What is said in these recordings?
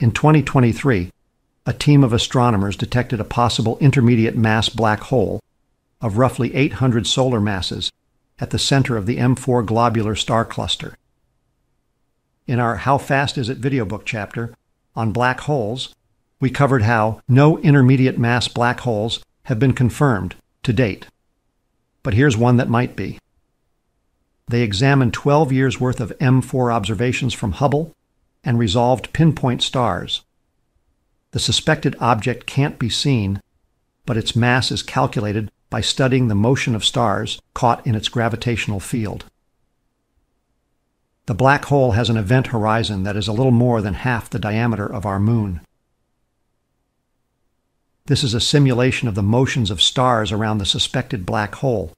In 2023, a team of astronomers detected a possible intermediate mass black hole of roughly 800 solar masses at the center of the M4 globular star cluster. In our How Fast Is It video book chapter on black holes, we covered how no intermediate mass black holes have been confirmed to date. But here's one that might be. They examined 12 years worth of M4 observations from Hubble and resolved pinpoint stars. The suspected object can't be seen, but its mass is calculated by studying the motion of stars caught in its gravitational field. The black hole has an event horizon that is a little more than half the diameter of our moon. This is a simulation of the motions of stars around the suspected black hole.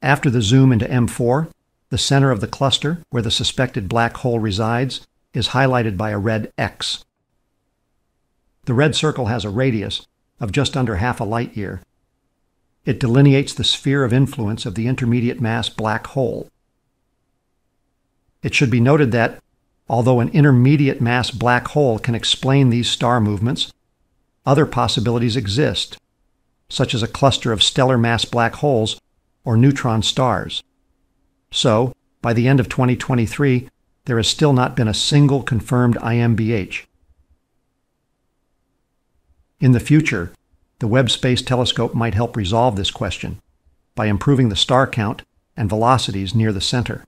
After the zoom into M4, the center of the cluster, where the suspected black hole resides, is highlighted by a red X. The red circle has a radius of just under half a light year. It delineates the sphere of influence of the intermediate mass black hole. It should be noted that, although an intermediate mass black hole can explain these star movements, other possibilities exist, such as a cluster of stellar mass black holes or neutron stars. So, by the end of 2023, there has still not been a single confirmed IMBH. In the future, the Webb Space Telescope might help resolve this question by improving the star count and velocities near the center.